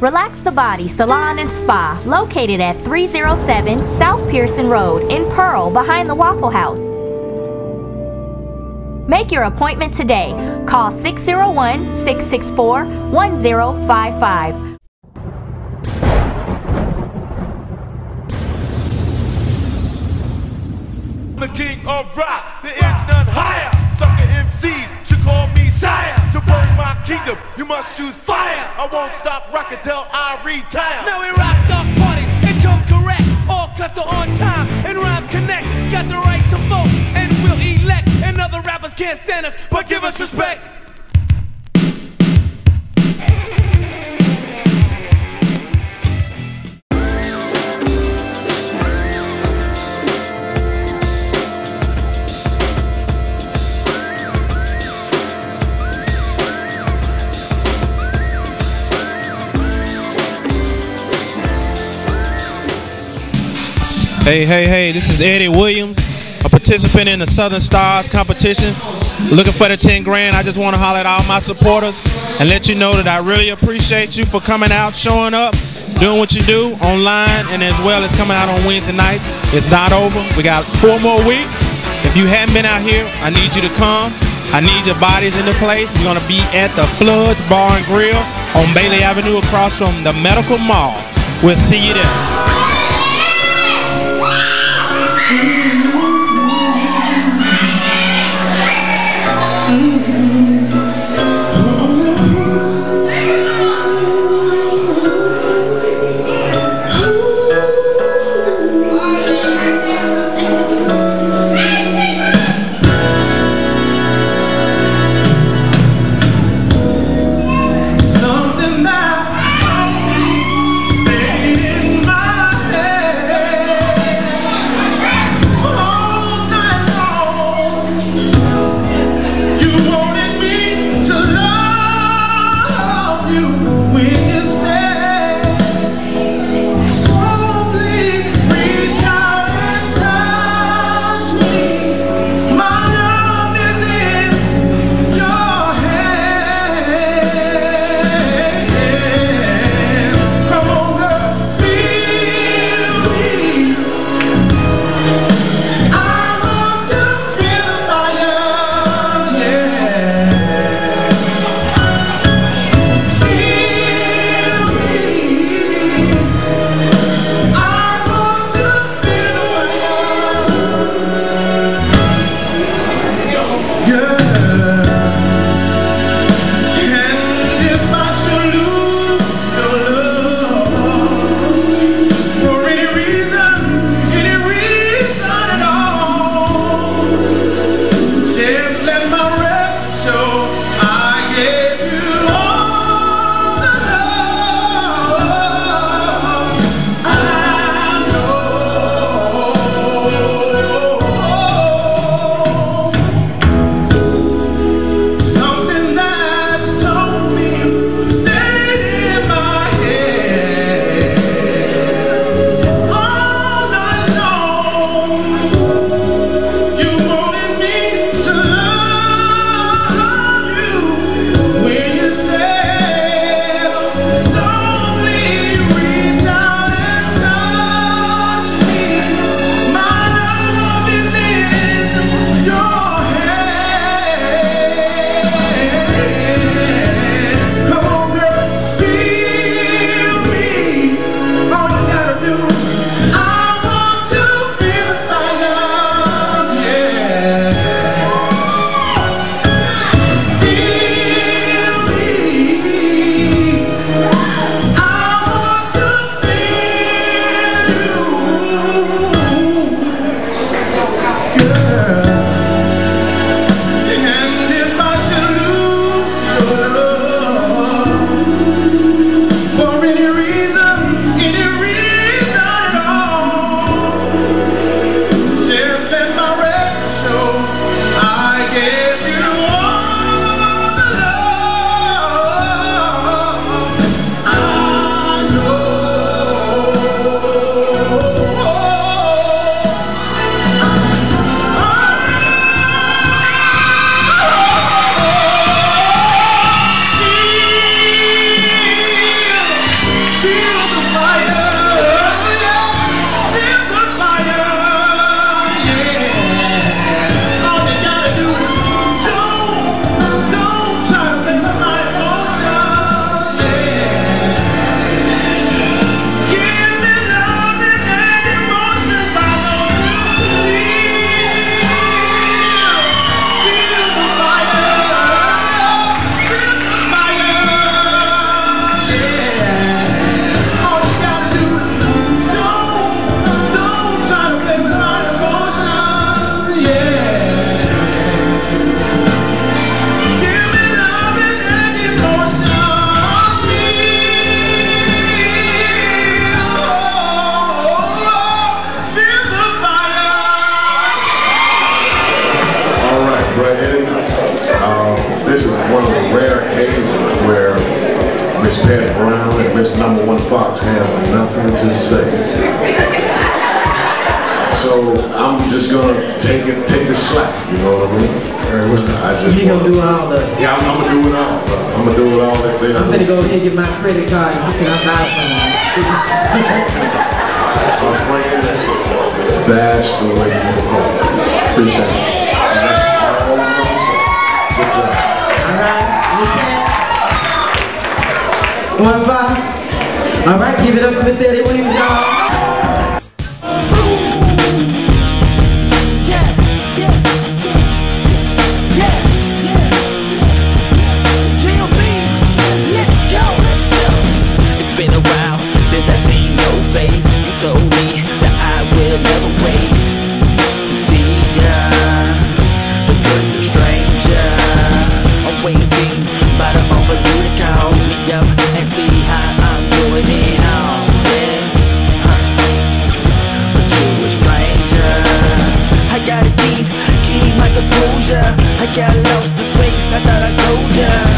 Relax the Body Salon and Spa, located at 307 South Pearson Road in Pearl behind the Waffle House. Make your appointment today. Call 601 664 1055. the king of rock. There is none higher. Sucker MCs should call me sire. To burn my kingdom, you must choose fire. I won't stop rocking I retire. Now we rock dark parties and come correct. All cuts are on time and rhymes connect. Got the right to vote and we'll elect. And other rappers can't stand us, but give us respect. Hey, hey, hey, this is Eddie Williams, a participant in the Southern Starz competition. Looking for the 10 grand. I just want to holler at all my supporters and let you know that I really appreciate you for coming out, showing up, doing what you do online, and as well as coming out on Wednesday nights. It's not over. We got four more weeks. If you haven't been out here, I need you to come. I need your bodies in the place. We're going to be at the Floods Bar and Grill on Bailey Avenue across from the Medical Mall. We'll see you there. Yeah. Miss Pat Brown and Miss Number One Fox have nothing to say. So I'm just gonna take it, take the slack, you know what I mean? I just You gonna wanna- do all the, Yeah, I'm, I'm gonna do it all. I'm gonna do it all that there. I'm gonna go ahead and get my credit card and hook it up out That's the way you go. Appreciate it. Alright, give it up for Eddie I got lost in space. I thought I told ya.